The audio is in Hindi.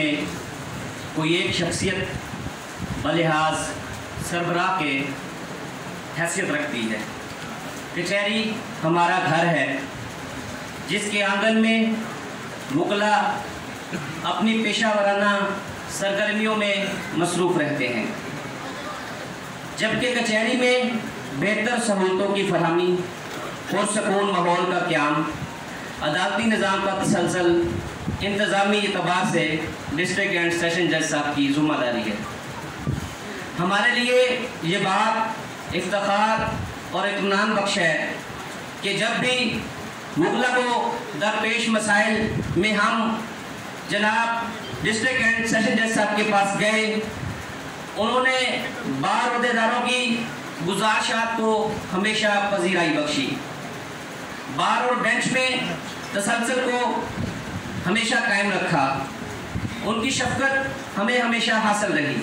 में कोई एक शख्सियत बलिहाज सरबराह के हैसियत रखती है। कचहरी हमारा घर है, जिसके आँगन में मुगला अपनी पेशा वराना सरगर्मियों में मसरूफ़ रहते हैं। जबकि कचहरी में बेहतर सहूलतों की फरहमी और सकून माहौल का क्याम, अदालती निज़ाम का तसलसल इंतज़ामी एतबार से डिस्ट्रिक्ट एंड सेशन जज साहब की ज़िम्मेदारी है। हमारे लिए ये बात इफ्तार और इतमान बख्श है कि जब भी मुगला को दरपेश मसाइल में हम जनाब डिस्ट्रिक्ट एंड सेशन जज साहब के पास गए, उन्होंने बार अहदेदारों की गुजारिशात को हमेशा पजीराई बख्शी। बार और बेंच में तसलसल को हमेशा कायम रखा। उनकी शफकत हमें हमेशा हासिल रही।